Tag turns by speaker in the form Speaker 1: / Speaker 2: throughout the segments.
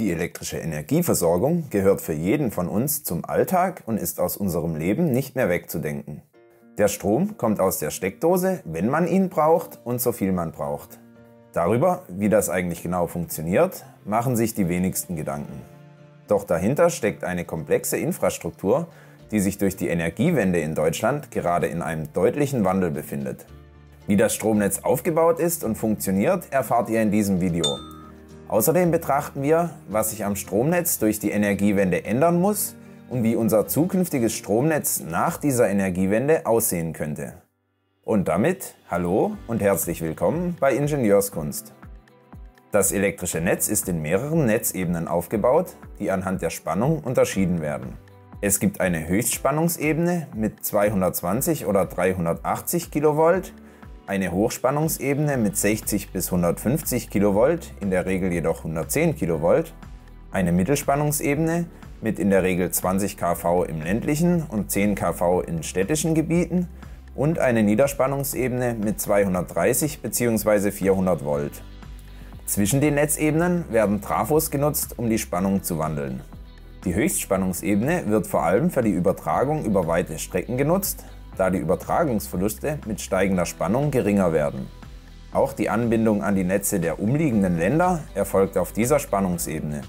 Speaker 1: Die elektrische Energieversorgung gehört für jeden von uns zum Alltag und ist aus unserem Leben nicht mehr wegzudenken. Der Strom kommt aus der Steckdose, wenn man ihn braucht und so viel man braucht. Darüber, wie das eigentlich genau funktioniert, machen sich die wenigsten Gedanken. Doch dahinter steckt eine komplexe Infrastruktur, die sich durch die Energiewende in Deutschland gerade in einem deutlichen Wandel befindet. Wie das Stromnetz aufgebaut ist und funktioniert, erfahrt ihr in diesem Video. Außerdem betrachten wir, was sich am Stromnetz durch die Energiewende ändern muss und wie unser zukünftiges Stromnetz nach dieser Energiewende aussehen könnte. Und damit hallo und herzlich willkommen bei Ingenieurskunst. Das elektrische Netz ist in mehreren Netzebenen aufgebaut, die anhand der Spannung unterschieden werden. Es gibt eine Höchstspannungsebene mit 220 oder 380 kV eine Hochspannungsebene mit 60 bis 150 kV, in der Regel jedoch 110 kV, eine Mittelspannungsebene mit in der Regel 20 kV im ländlichen und 10 kV in städtischen Gebieten und eine Niederspannungsebene mit 230 bzw. 400 Volt. Zwischen den Netzebenen werden Trafos genutzt, um die Spannung zu wandeln. Die Höchstspannungsebene wird vor allem für die Übertragung über weite Strecken genutzt, da die Übertragungsverluste mit steigender Spannung geringer werden. Auch die Anbindung an die Netze der umliegenden Länder erfolgt auf dieser Spannungsebene.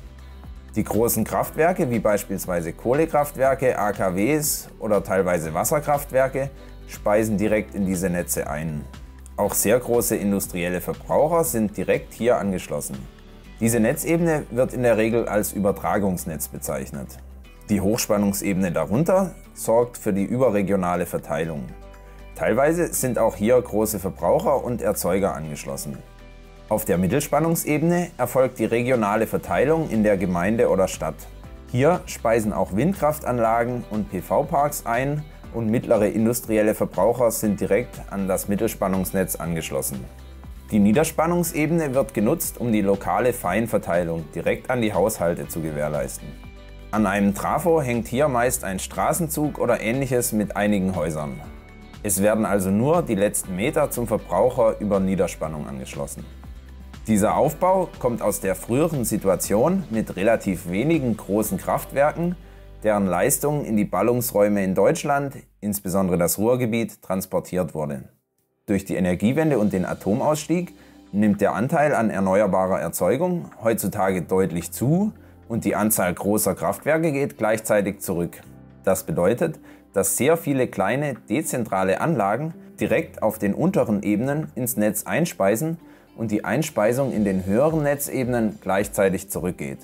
Speaker 1: Die großen Kraftwerke wie beispielsweise Kohlekraftwerke, AKWs oder teilweise Wasserkraftwerke speisen direkt in diese Netze ein. Auch sehr große industrielle Verbraucher sind direkt hier angeschlossen. Diese Netzebene wird in der Regel als Übertragungsnetz bezeichnet. Die Hochspannungsebene darunter sorgt für die überregionale Verteilung. Teilweise sind auch hier große Verbraucher und Erzeuger angeschlossen. Auf der Mittelspannungsebene erfolgt die regionale Verteilung in der Gemeinde oder Stadt. Hier speisen auch Windkraftanlagen und PV-Parks ein und mittlere industrielle Verbraucher sind direkt an das Mittelspannungsnetz angeschlossen. Die Niederspannungsebene wird genutzt, um die lokale Feinverteilung direkt an die Haushalte zu gewährleisten. An einem Trafo hängt hier meist ein Straßenzug oder ähnliches mit einigen Häusern. Es werden also nur die letzten Meter zum Verbraucher über Niederspannung angeschlossen. Dieser Aufbau kommt aus der früheren Situation mit relativ wenigen großen Kraftwerken, deren Leistung in die Ballungsräume in Deutschland, insbesondere das Ruhrgebiet, transportiert wurde. Durch die Energiewende und den Atomausstieg nimmt der Anteil an erneuerbarer Erzeugung heutzutage deutlich zu und die Anzahl großer Kraftwerke geht gleichzeitig zurück. Das bedeutet, dass sehr viele kleine dezentrale Anlagen direkt auf den unteren Ebenen ins Netz einspeisen und die Einspeisung in den höheren Netzebenen gleichzeitig zurückgeht.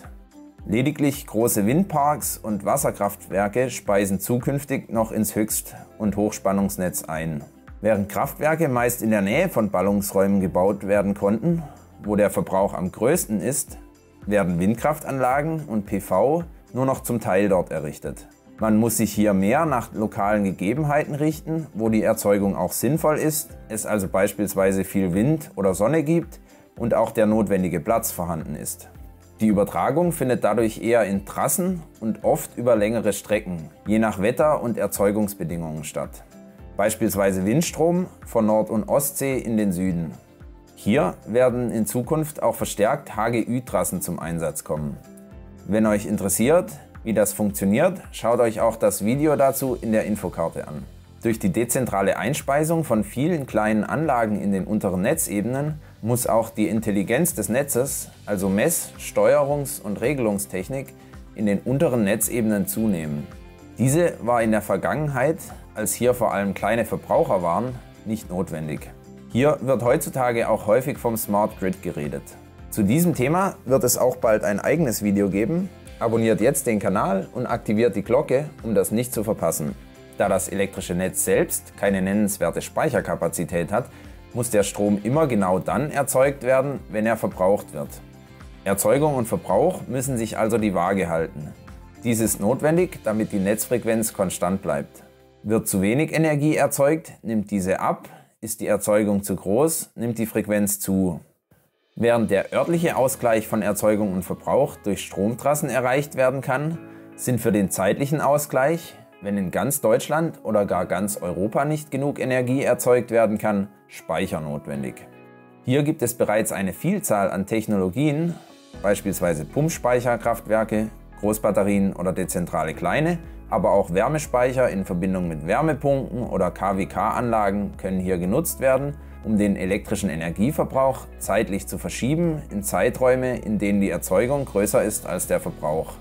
Speaker 1: Lediglich große Windparks und Wasserkraftwerke speisen zukünftig noch ins Höchst- und Hochspannungsnetz ein. Während Kraftwerke meist in der Nähe von Ballungsräumen gebaut werden konnten, wo der Verbrauch am größten ist, werden Windkraftanlagen und PV nur noch zum Teil dort errichtet. Man muss sich hier mehr nach lokalen Gegebenheiten richten, wo die Erzeugung auch sinnvoll ist, es also beispielsweise viel Wind oder Sonne gibt und auch der notwendige Platz vorhanden ist. Die Übertragung findet dadurch eher in Trassen und oft über längere Strecken, je nach Wetter und Erzeugungsbedingungen statt. Beispielsweise Windstrom von Nord- und Ostsee in den Süden hier werden in Zukunft auch verstärkt HGÜ-Trassen zum Einsatz kommen. Wenn euch interessiert, wie das funktioniert, schaut euch auch das Video dazu in der Infokarte an. Durch die dezentrale Einspeisung von vielen kleinen Anlagen in den unteren Netzebenen muss auch die Intelligenz des Netzes, also Mess-, Steuerungs- und Regelungstechnik, in den unteren Netzebenen zunehmen. Diese war in der Vergangenheit, als hier vor allem kleine Verbraucher waren, nicht notwendig. Hier wird heutzutage auch häufig vom Smart Grid geredet. Zu diesem Thema wird es auch bald ein eigenes Video geben. Abonniert jetzt den Kanal und aktiviert die Glocke, um das nicht zu verpassen. Da das elektrische Netz selbst keine nennenswerte Speicherkapazität hat, muss der Strom immer genau dann erzeugt werden, wenn er verbraucht wird. Erzeugung und Verbrauch müssen sich also die Waage halten. Dies ist notwendig, damit die Netzfrequenz konstant bleibt. Wird zu wenig Energie erzeugt, nimmt diese ab, ist die Erzeugung zu groß, nimmt die Frequenz zu. Während der örtliche Ausgleich von Erzeugung und Verbrauch durch Stromtrassen erreicht werden kann, sind für den zeitlichen Ausgleich, wenn in ganz Deutschland oder gar ganz Europa nicht genug Energie erzeugt werden kann, Speicher notwendig. Hier gibt es bereits eine Vielzahl an Technologien, beispielsweise Pumpspeicherkraftwerke, Großbatterien oder dezentrale kleine, aber auch Wärmespeicher in Verbindung mit Wärmepumpen oder KWK-Anlagen können hier genutzt werden, um den elektrischen Energieverbrauch zeitlich zu verschieben in Zeiträume, in denen die Erzeugung größer ist als der Verbrauch.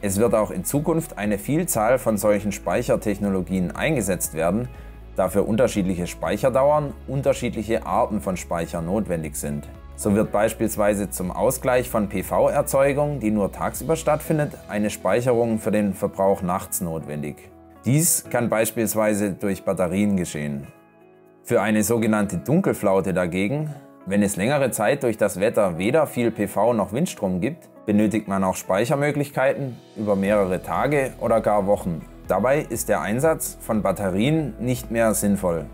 Speaker 1: Es wird auch in Zukunft eine Vielzahl von solchen Speichertechnologien eingesetzt werden, da für unterschiedliche Speicherdauern unterschiedliche Arten von Speicher notwendig sind. So wird beispielsweise zum Ausgleich von PV-Erzeugung, die nur tagsüber stattfindet, eine Speicherung für den Verbrauch nachts notwendig. Dies kann beispielsweise durch Batterien geschehen. Für eine sogenannte Dunkelflaute dagegen, wenn es längere Zeit durch das Wetter weder viel PV noch Windstrom gibt, benötigt man auch Speichermöglichkeiten über mehrere Tage oder gar Wochen. Dabei ist der Einsatz von Batterien nicht mehr sinnvoll.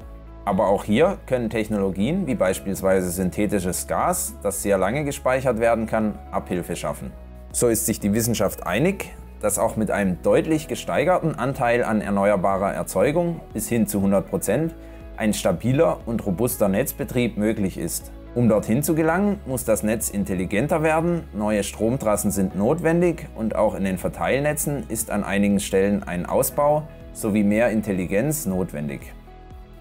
Speaker 1: Aber auch hier können Technologien wie beispielsweise synthetisches Gas, das sehr lange gespeichert werden kann, Abhilfe schaffen. So ist sich die Wissenschaft einig, dass auch mit einem deutlich gesteigerten Anteil an erneuerbarer Erzeugung bis hin zu 100 Prozent ein stabiler und robuster Netzbetrieb möglich ist. Um dorthin zu gelangen, muss das Netz intelligenter werden, neue Stromtrassen sind notwendig und auch in den Verteilnetzen ist an einigen Stellen ein Ausbau sowie mehr Intelligenz notwendig.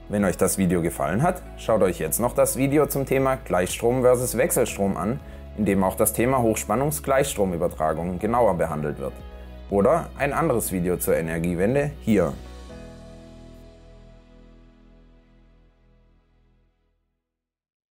Speaker 1: Wenn euch das Video gefallen hat, schaut euch jetzt noch das Video zum Thema Gleichstrom versus Wechselstrom an, in dem auch das Thema Hochspannungsgleichstromübertragung genauer behandelt wird. Oder ein anderes Video zur Energiewende hier.